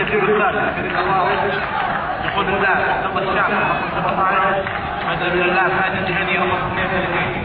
التبديل الثالث فريق الراوي يقود اللاعب عبد الشعب رقم 17 بدل من اللاعب هادي الجهني رقم 32